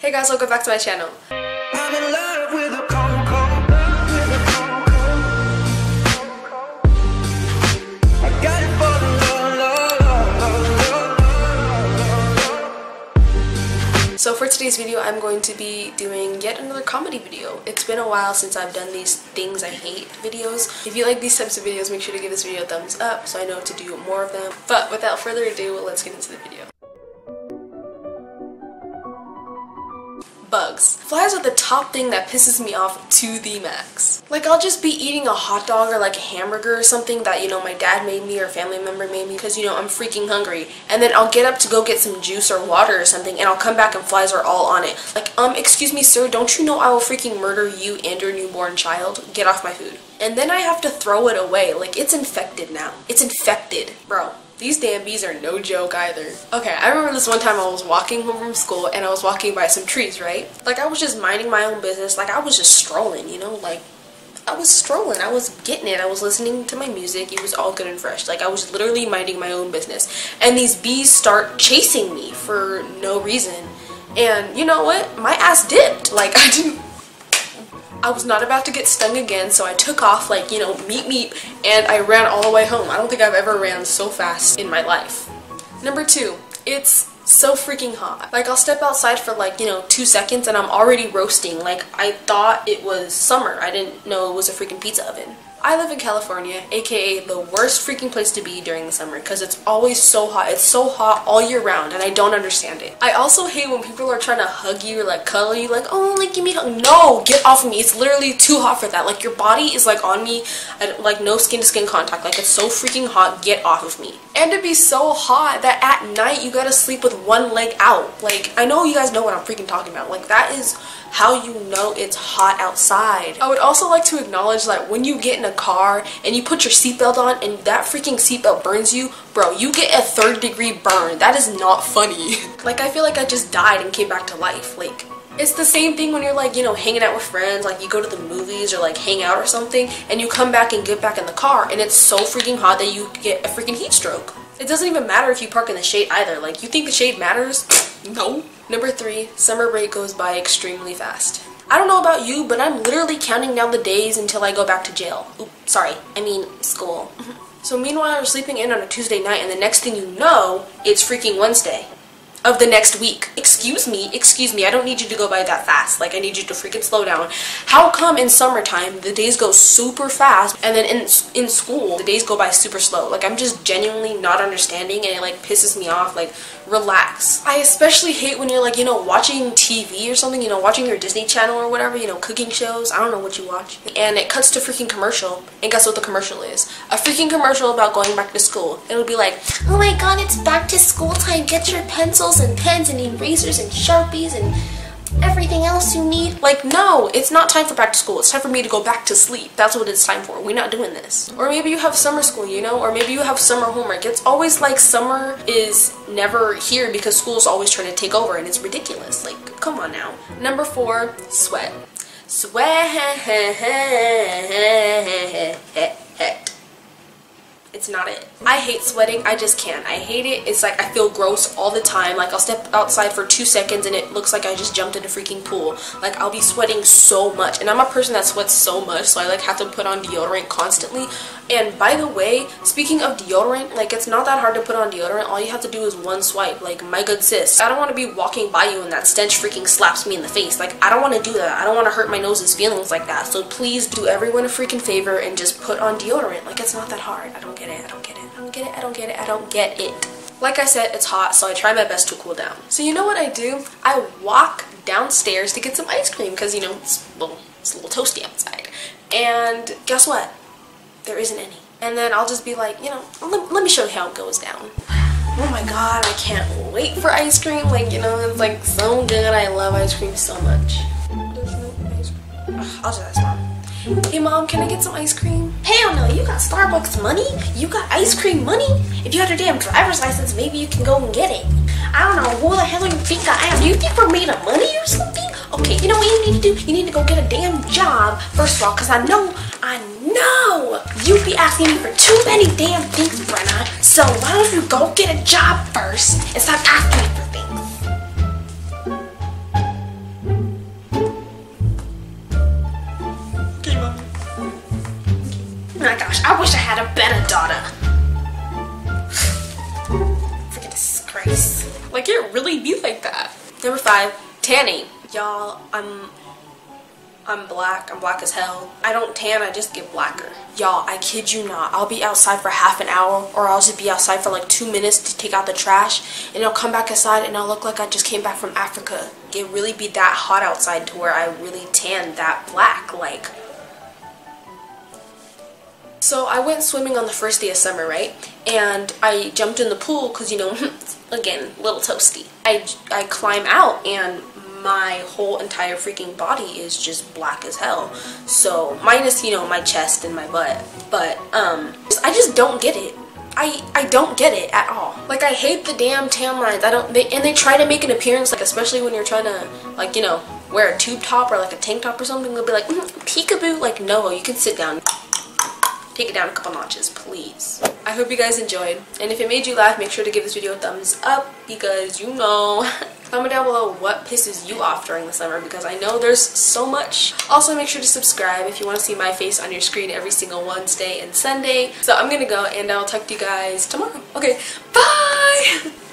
Hey guys, welcome back to my channel. So for today's video, I'm going to be doing yet another comedy video. It's been a while since I've done these things I hate videos. If you like these types of videos, make sure to give this video a thumbs up so I know to do more of them. But without further ado, let's get into the video. Bugs. Flies are the top thing that pisses me off to the max. Like I'll just be eating a hot dog or like a hamburger or something that you know my dad made me or a family member made me because you know I'm freaking hungry and then I'll get up to go get some juice or water or something and I'll come back and flies are all on it. Like um excuse me sir don't you know I will freaking murder you and your newborn child? Get off my food. And then I have to throw it away like it's infected now. It's infected bro. These damn bees are no joke either. Okay, I remember this one time I was walking home from school and I was walking by some trees, right? Like I was just minding my own business, like I was just strolling, you know, like I was strolling, I was getting it, I was listening to my music, it was all good and fresh. Like I was literally minding my own business. And these bees start chasing me for no reason. And you know what? My ass dipped. Like I didn't I was not about to get stung again, so I took off like, you know, meet meet, and I ran all the way home. I don't think I've ever ran so fast in my life. Number two, it's so freaking hot. Like I'll step outside for like, you know, two seconds and I'm already roasting. Like I thought it was summer. I didn't know it was a freaking pizza oven. I live in California, aka the worst freaking place to be during the summer because it's always so hot. It's so hot all year round and I don't understand it. I also hate when people are trying to hug you or like cuddle you like, oh, like give me a hug. No, get off of me. It's literally too hot for that. Like your body is like on me, like no skin to skin contact. Like it's so freaking hot. Get off of me. And to be so hot that at night you gotta sleep with one leg out. Like I know you guys know what I'm freaking talking about. Like that is how you know it's hot outside. I would also like to acknowledge that when you get in a car and you put your seatbelt on and that freaking seatbelt burns you, bro, you get a third degree burn. That is not funny. like I feel like I just died and came back to life. Like it's the same thing when you're like, you know, hanging out with friends, like you go to the movies or like hang out or something, and you come back and get back in the car, and it's so freaking hot that you get a freaking heat stroke. It doesn't even matter if you park in the shade either. Like, you think the shade matters? no. Number three, summer break goes by extremely fast. I don't know about you, but I'm literally counting down the days until I go back to jail. Oop, sorry, I mean school. Mm-hmm. so meanwhile, you're sleeping in on a Tuesday night, and the next thing you know, it's freaking Wednesday of the next week. Excuse me, excuse me, I don't need you to go by that fast. Like, I need you to freaking slow down. How come in summertime the days go super fast and then in, in school the days go by super slow? Like, I'm just genuinely not understanding and it like pisses me off. Like, relax. I especially hate when you're like, you know, watching TV or something, you know, watching your Disney Channel or whatever, you know, cooking shows. I don't know what you watch. And it cuts to freaking commercial. And guess what the commercial is? A freaking commercial about going back to school. It'll be like, oh my god, it's back to school time. Get your pencils and pens and erasers and sharpies and everything else you need. Like, no, it's not time for back to school. It's time for me to go back to sleep. That's what it's time for. We're not doing this. Or maybe you have summer school, you know? Or maybe you have summer homework. It's always like summer is never here because school's always trying to take over and it's ridiculous. Like, come on now. Number four, sweat. Sweat. It's not it. I hate sweating. I just can't. I hate it. It's like I feel gross all the time. Like I'll step outside for two seconds and it looks like I just jumped in a freaking pool. Like I'll be sweating so much. And I'm a person that sweats so much so I like have to put on deodorant constantly. And by the way, speaking of deodorant, like it's not that hard to put on deodorant. All you have to do is one swipe. Like my good sis. I don't want to be walking by you and that stench freaking slaps me in the face. Like I don't want to do that. I don't want to hurt my nose's feelings like that. So please do everyone a freaking favor and just put on deodorant. Like it's not that hard. I don't get it. I don't get it. I don't get it. I don't get it. I don't get it. Like I said, it's hot, so I try my best to cool down. So you know what I do? I walk downstairs to get some ice cream because, you know, it's a, little, it's a little toasty outside. And guess what? There isn't any. And then I'll just be like, you know, let, let me show you how it goes down. Oh my god, I can't wait for ice cream. Like, you know, it's like so good. I love ice cream so much. There's no ice cream. Ugh, I'll mom. Hey mom, can I get some ice cream? Hell no, you got Starbucks money? You got ice cream money? If you had your damn driver's license, maybe you can go and get it. I don't know, who the hell you think I am? Do you think we're made of money or something? Okay, you know what you need to do? You need to go get a damn job, first of all, because I know, I know you be asking me for too many damn things, Brenna. So why don't you go get a job first and stop asking me for things? Okay, Mom. Oh my gosh, I wish I had a better daughter. Like it really be like that. Number five, tanning. Y'all, I'm I'm black. I'm black as hell. I don't tan, I just get blacker. Y'all, I kid you not. I'll be outside for half an hour or I'll just be outside for like two minutes to take out the trash and I'll come back inside and I'll look like I just came back from Africa. It really be that hot outside to where I really tan that black. Like, so I went swimming on the first day of summer, right? And I jumped in the pool because, you know, again, little toasty. I, I climb out and my whole entire freaking body is just black as hell. So, minus, you know, my chest and my butt. But, um, I just don't get it. I, I don't get it at all. Like, I hate the damn tan lines. I don't, they, and they try to make an appearance, like, especially when you're trying to, like, you know, wear a tube top or like a tank top or something. They'll be like, mm, peekaboo. Like, no, you can sit down take it down a couple notches, please. I hope you guys enjoyed. And if it made you laugh, make sure to give this video a thumbs up because you know. Comment down below what pisses you off during the summer because I know there's so much. Also, make sure to subscribe if you want to see my face on your screen every single Wednesday and Sunday. So I'm gonna go and I'll talk to you guys tomorrow. Okay, bye!